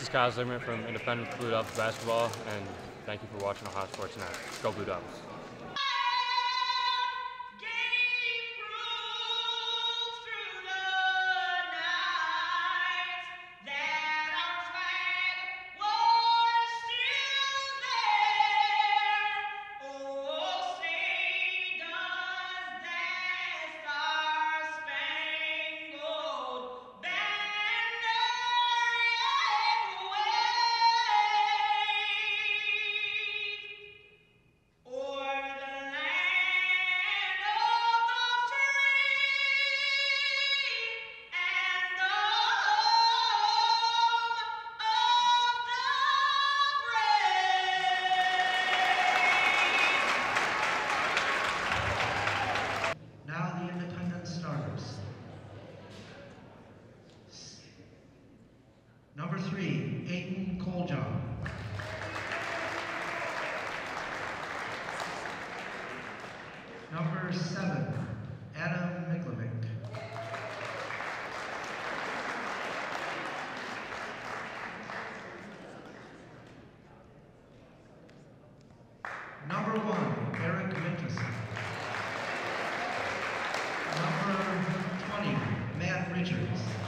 This is Kyle Zimmerman from Independence Blue Devils Basketball, and thank you for watching Ohio Sports Net. Go Blue Devils. Number seven, Adam Miklovic. Number one, Eric Winterson. Number 20, Matt Richards.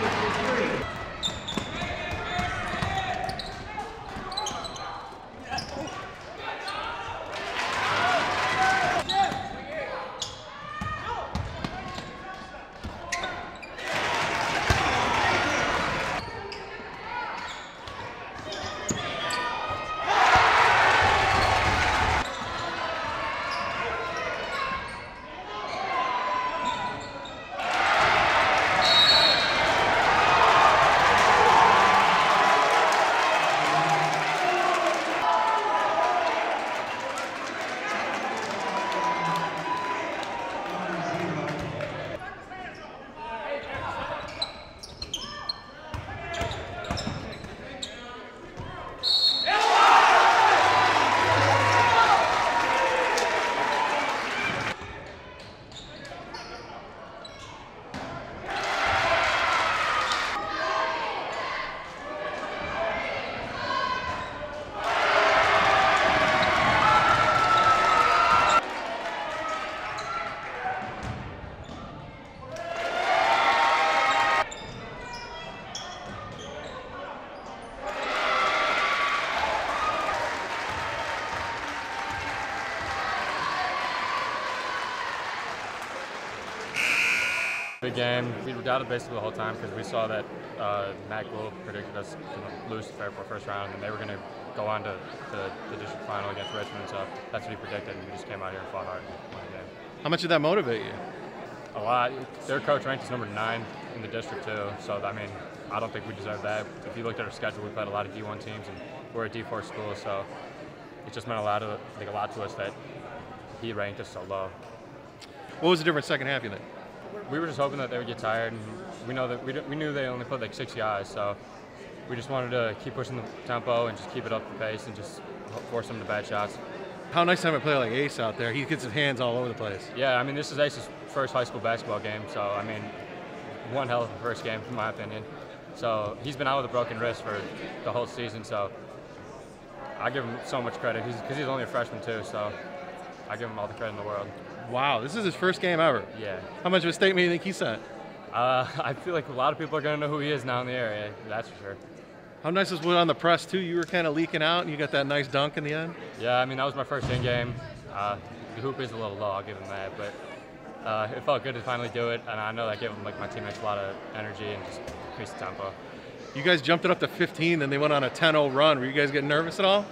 two, three. Big game. We doubted basically the whole time because we saw that uh, Matt Gould predicted us to lose to Fairport first round, and they were going to go on to, to the district final against Richmond. So that's what he predicted, and we just came out here and fought hard and won the game. How much did that motivate you? A lot. Their coach ranked us number nine in the district too. So I mean, I don't think we deserve that. If you looked at our schedule, we played a lot of D1 teams, and we're a D4 school, so it just meant a lot of like a lot to us that he ranked us so low. What was the difference second half, you think? We were just hoping that they would get tired, and we know that we, d- we knew they only played like 60 guys, so we just wanted to keep pushing the tempo and just keep it up the pace and just force them to bad shots. How nice to have a player like Ace out there. He gets his hands all over the place. Yeah, I mean this is Ace's first high school basketball game, so I mean one hell of a first game in my opinion. So he's been out with a broken wrist for the whole season, so I give him so much credit. He's because he's only a freshman too, so I give him all the credit in the world. Wow, this is his first game ever. Yeah. How much of a statement do you think he sent? Uh, I feel like a lot of people are gonna know who he is now in the area. That's for sure. How nice was it on the press too? You were kind of leaking out, and you got that nice dunk in the end. Yeah, I mean that was my first in game. Uh, the hoop is a little low, I'll give him that, but uh, it felt good to finally do it, and I know that gave him like my teammates a lot of energy and just increased the tempo. You guys jumped it up to 15, then they went on a 10-0 run. Were you guys getting nervous at all?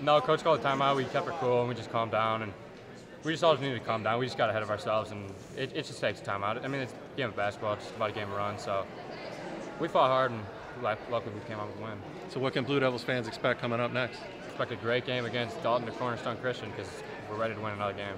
No, coach called a timeout. We kept it cool and we just calmed down, and we just all just needed to calm down. We just got ahead of ourselves, and it, it just takes time out. I mean, it's a game of basketball, it's just about a game of run, so we fought hard, and luck- luckily we came out with a win. So what can Blue Devils fans expect coming up next? Expect a great game against Dalton to Cornerstone Christian because we're ready to win another game.